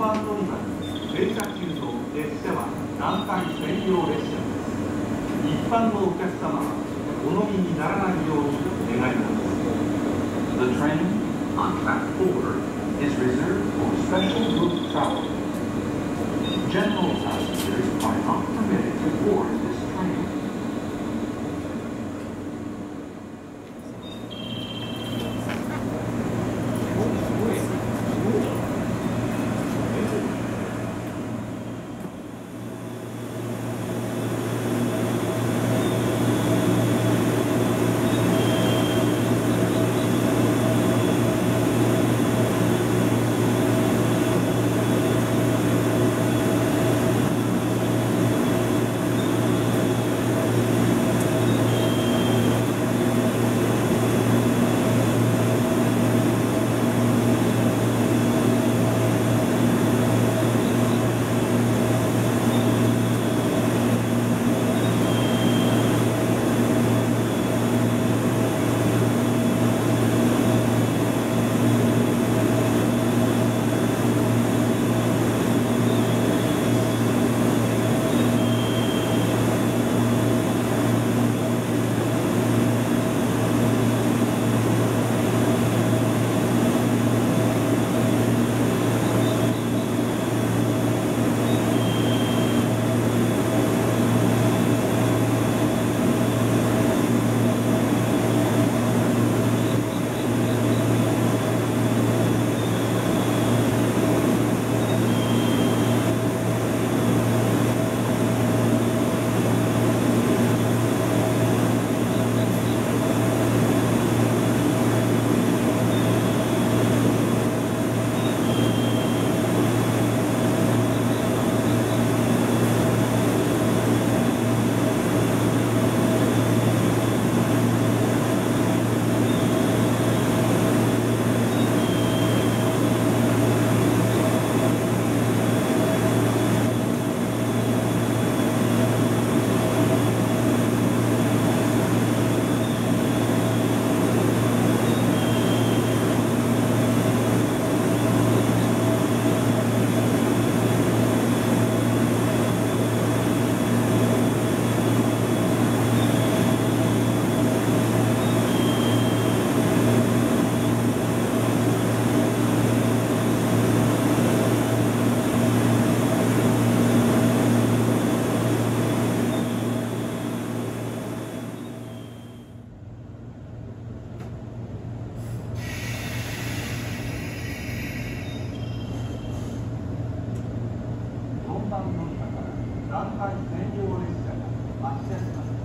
番乗り場に停車急増列車は南海専用列車です一般のお客様はお飲みにならないように願います The train on track 4 is reserved for special group travel. General passengers are not permitted to board 番乗り場から南海専用列車が発車します。